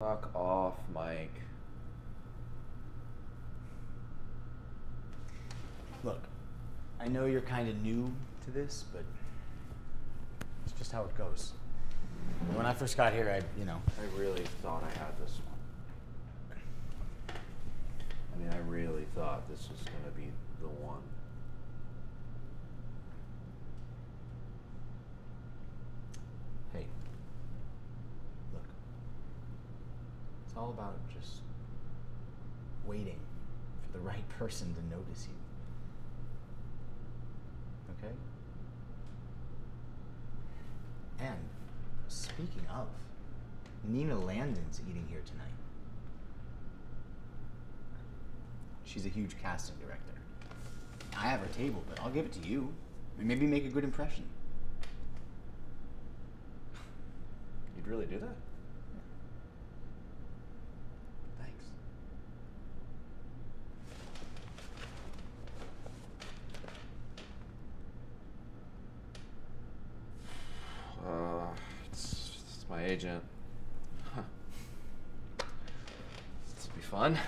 Fuck off, Mike. Look, I know you're kind of new to this, but it's just how it goes. When I first got here, I, you know, I really thought I had this one. I mean, I really thought this was gonna be the one. hey, look, it's all about just waiting for the right person to notice you. Okay? And speaking of, Nina Landon's eating here tonight. She's a huge casting director. I have her table, but I'll give it to you. Maybe make a good impression. You'd really do that? Thanks. Uh, it's, it's my agent. Huh. This will be fun.